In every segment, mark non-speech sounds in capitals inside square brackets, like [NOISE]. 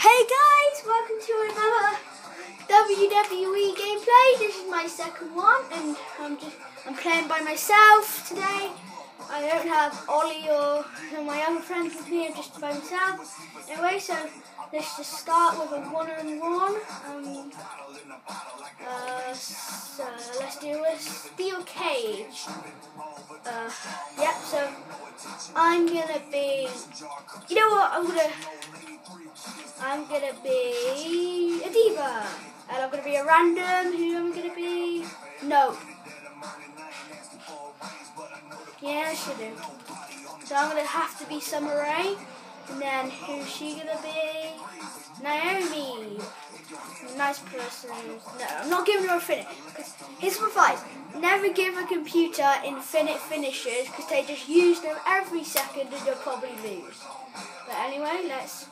Hey guys, welcome to another WWE gameplay. This is my second one, and I'm just I'm playing by myself today. I don't have Ollie or my other friends with me. I'm just by myself. Anyway, so let's just start with a one-on-one. Um, uh, so let's do a steel cage. Uh, yep. So I'm gonna be. You know what? I'm gonna. I'm gonna be a diva. And I'm gonna be a random. Who am I gonna be? No. Yeah, she do. So I'm gonna have to be Rae. And then who's she gonna be? Naomi. Nice person. No, I'm not giving her a finish. Here's my advice. Never give a computer infinite finishes because they just use them every second and you'll probably lose. But anyway, let's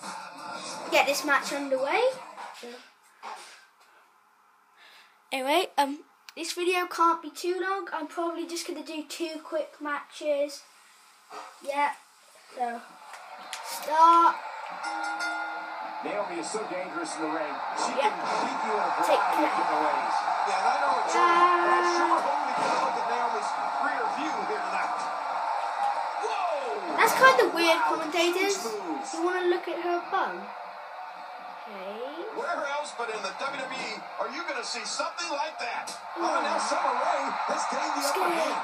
get this match underway. Anyway, um, this video can't be too long. I'm probably just going to do two quick matches. Yeah, so start. Naomi is so dangerous in the ring. She Yeah. can beat you in a Take variety of that. different ways. Yeah, and I know it's Ah. but I sure hope we get a look at Naomi's rear view here tonight. Whoa! That's kind of weird, commentators. You want to look at her bum? Okay. Where else but in the WWE are you going to see something like that? Hmm. Oh, now Summer Rae has gained the upper hand.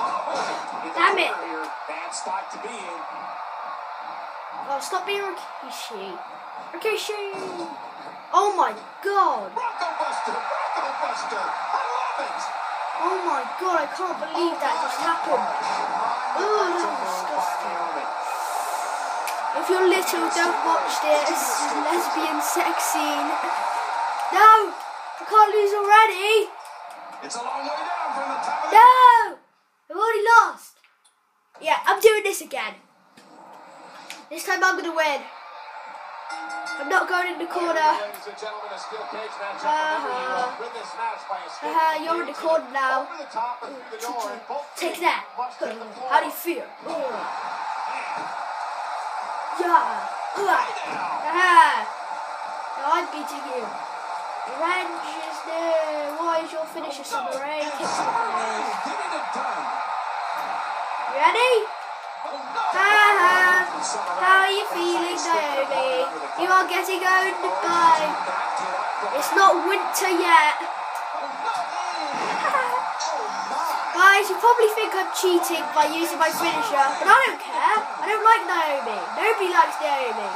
Oh, Damn it. Here. Bad spot to be in. Oh, stop being Rikishi. Rikishi! Oh my god! Bronco Buster! Bronco Buster! I love it! Oh my god, I can't believe that just happened. Ugh, that's disgusting. If you're little, don't watch this lesbian sex scene. No! I can't lose already! It's a long way down from the top of. No! I've already lost! Yeah, I'm doing this again. This time I'm gonna win. I'm not going in the corner. Ladies and gentlemen, a steel cage match up Uh-huh. uh win this match by a skate. Haha, you're in the corner now. Over the top and through the door, and both Take that. must hit the floor. How do you feel? Yeah. Now I'm beating you. Revenge is there. What is your finisher, Summer Rae? Kick some players. Getting it done. You ready? Oh! Haha. How are you feeling, Naomi? You are getting owned by. It's not winter yet. Oh! Oh! Guys, you probably think I'm cheating by using my finisher, but I don't care. I don't like Naomi. Nobody likes Naomi.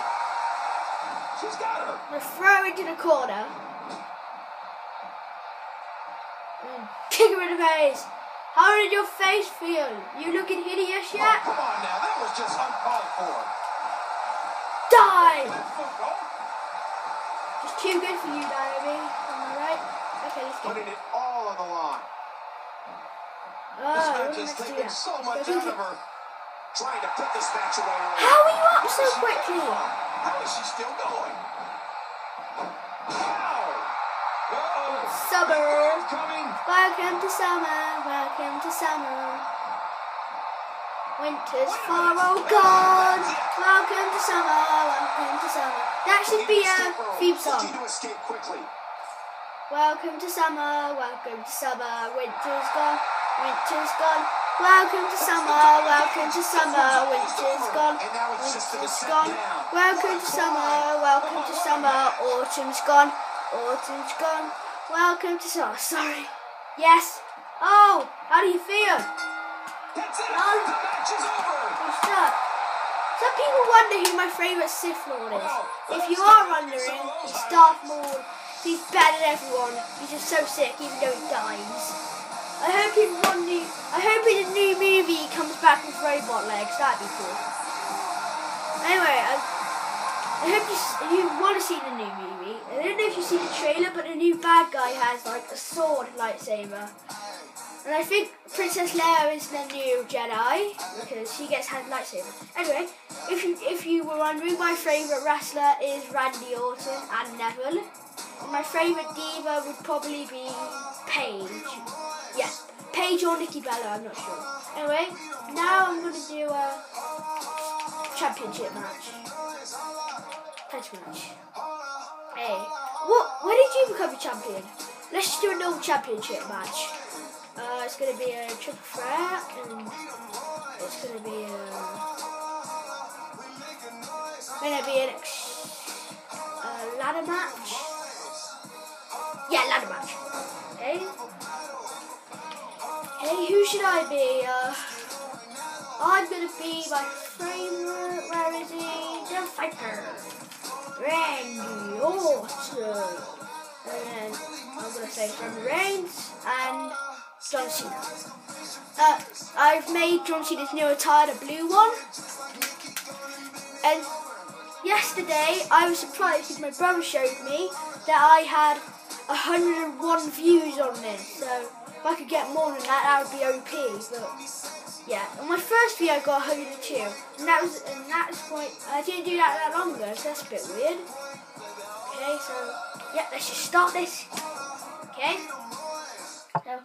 She's got her. I'm gonna throw her into the corner. Mm, Kick her in the face. How did your face feel? You looking hideous Oh, yet? come on now. That was just uncalled for. Die! Oh. Just too good for you, Naomi. Am I right? Okay, let's go. Putting it all on the line. Oh, This match am I is to do taking now? so much out of her. Trying to put this match away. How are you up so quickly? How is she still going? Summer. Welcome to summer. Welcome to summer. Winter's far oh gone. Welcome to summer. Welcome to summer. That should be a theme song. Need to escape quickly. Welcome to summer, welcome to summer, winter's gone, winter's gone. Welcome to summer, welcome to summer, winter's gone, winter's gone. Welcome to summer, welcome to summer, autumn's gone, autumn's gone. Welcome to summer. Sorry. Yes. Oh, how do you feel? That's it. Oh. The match is over. You suck. Some people wonder who my favourite Sith Lord is. If you are wondering, it's Darth Maul. He's better than everyone. He's just so sick, even though he dies. I hope in one new, I hope in a new movie he comes back with robot legs. That'd be cool. Anyway, I, I hope you, you want to see the new movie. I don't know if you see the trailer, but the new bad guy has like a sword lightsaber. And I think Princess Leia is the new Jedi because she gets had lightsaber. Anyway, if you if you were wondering, my favourite wrestler is Randy Orton and Neville. And my favourite diva would probably be Paige. Yeah, Paige or Nikki Bella, I'm not sure. Anyway, now I'm gonna do a championship match. title match. Hey, what? When did you become a champion? Let's do a normal championship match. Uh, it's gonna be a triple threat, and it's gonna be a gonna be an ex- a ladder match. Yeah, ladder match. Hey, who should I be? Uh, I'm gonna be my favorite. Where is he? The Viper. Randy Orton. And then I'm gonna say Roman Reigns and John Cena. Uh, I've made John Cena's new attire the blue one. And yesterday I was surprised because my brother showed me that I had 101 views on this. So if I could get more than that, that would be OP. But yeah, on my first video I got 102, and that was and that's quite. I didn't do that that long ago, so that's a bit weird. Okay, so yeah, let's just start this. Okay. So,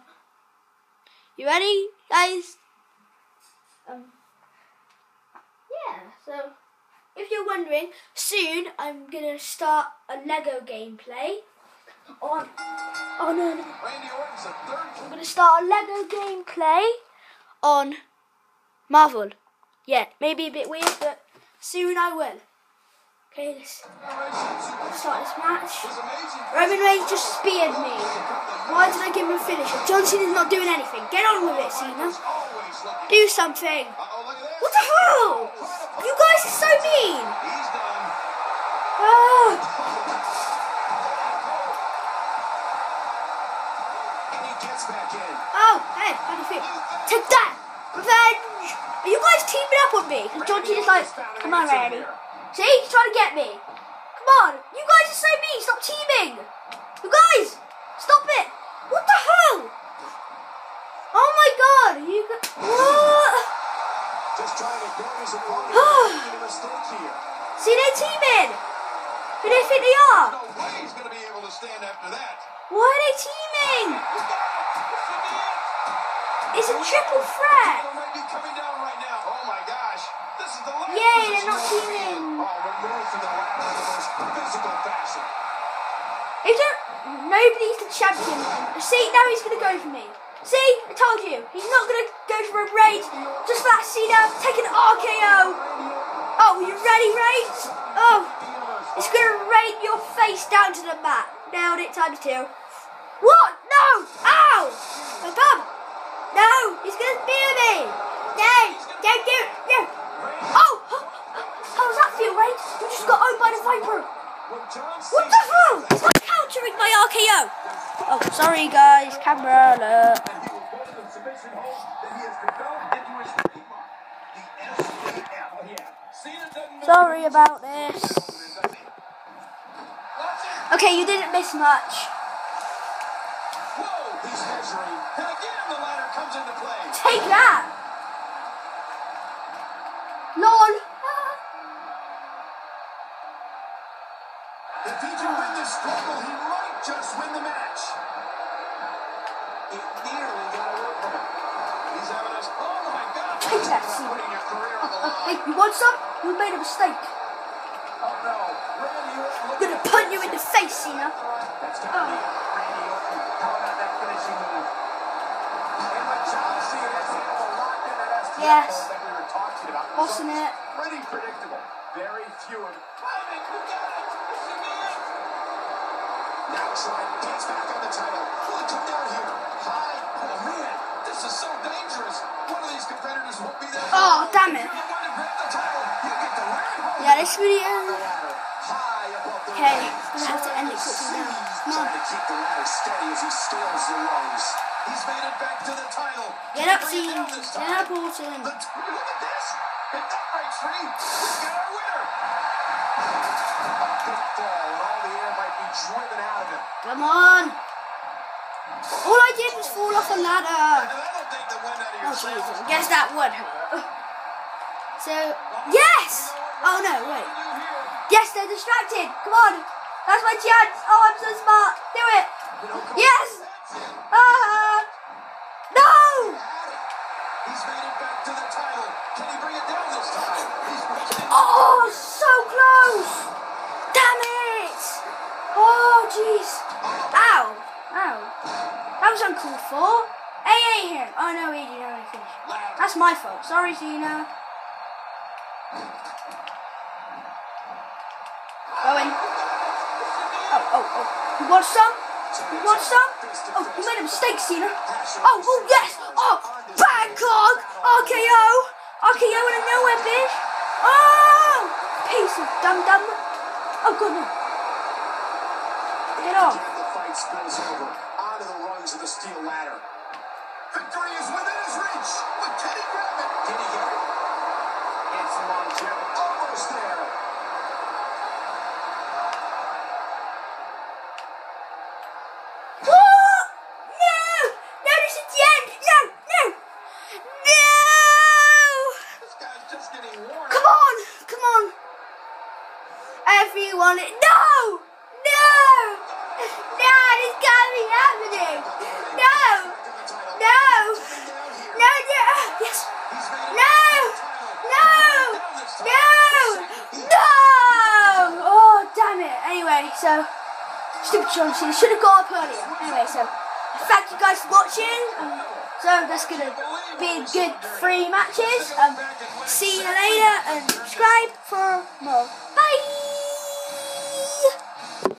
you ready, guys? Um. Yeah. So, if you're wondering, soon I'm gonna start a Lego gameplay on. Oh no, no. Randy Orton's a third I'm gonna start a Lego gameplay on Marvel. Yeah, maybe a bit weird, but soon I will. Okay, let's start this match. Roman Reigns just speared me. Why did I give him a finisher? John Cena's not doing anything. Get on with it, Cena. Do something. Uh-oh, look at this. What the hell? You guys are so mean. He's Oh, hey, how do you feel? Take that! Revenge! Are you guys teaming up with me? Because John Cena's like, come on, Randy. See, he's trying to get me. Come on, you guys are so mean. Stop teaming. You guys, stop it. What the hell? Oh my god, you got, what? To. [SIGHS] See, they're teaming. Who do they think they are? No way he's going to be able to stand after that. Why are they teaming? He's it. This should be it. It's a triple threat. Taylor might be coming down right now. Oh my gosh. This is the last Yay, position they're not he'll be in. teaming. Oh, removed from the ladder the most physical fashion. Is there nobody's the champion? See, now he's gonna go for me. See, I told you, he's not gonna go for a raid. Just that Cena take an RKO. Oh, you ready, Reigns? Oh, it's gonna raid your face down to the mat. Nailed it, times two. What? No! Ow! Oh, My bum! No! He's gonna spear me! No! Don't Okay, you didn't miss much. Whoa, he's measuring. And again, the ladder comes into play. Take that! LOL. If he can win this struggle, he might just win the match. It nearly got away from him. He's having us. Oh my God! Take that, Cena. Putting your career on the [LAUGHS] Hey, you want some? You made a mistake. Oh no, Randy Orton I'm gonna punch you in the face, Cena. That's gonna be it. Randy Orton calling out that finishing move. And with John Cena, it's a locked in that STF Yes. hold that we were talking about. Bossing Results it. Pretty predictable. Very few and. Climbing, who got it? This should be it. Now Trent gets back on the title. It come down here? High. Oh man, this is so dangerous. One of these competitors won't be there. Oh, damn it. You're the one to grab the title. You get to wear it home. Yeah, this video. The ladder, high Okay, ring. Gonna have to end it quickly now. Come on. Trying to keep the ladder steady as he scales the rungs. He's made it back to the title. Get up, he bring it Cena. down this Get up, Orton. The look at this. If that breaks free, we've got our winner. A big fall, and all the air might be driven out of him. Come on. All I did was fall off a ladder. Oh, Jesus. I guess that would [LAUGHS] hurt. So, yes! Oh, no, wait. Yes, they're distracted. Come on. That's my chance. Oh, I'm so smart. Do it. Yes! Uh, no! He's made it back to the title. Oh, so close! Damn it! Oh, jeez. Ow! Oh, That was uncalled for. A A him. Oh, no, he didn't have finish. That's my fault. Sorry, Cena. in. Oh, oh, oh. You want some? You want some? Oh, you made a mistake, Cena. Oh, oh, yes. Oh, Bangkok. RKO. RKO in a nowhere, bitch. Oh, piece of dum-dum. Oh, good one. Get off. Fight spills over onto the rungs of the steel ladder. Victory is within his reach. But can he grab it? Can he get it? It's longevity. Almost there. Oh, no! No, this is the end! No, no! No! This guy's just getting worn. Come on! Come on! Everyone, no! No! No, this can't be happening! No! No! No, no! Yes! No! No! No! No! Oh, damn it. Anyway, so, stupid Cena should have got up earlier. Anyway, so, thank you guys for watching. So, that's to be good three matches. Um, see you later and subscribe for more.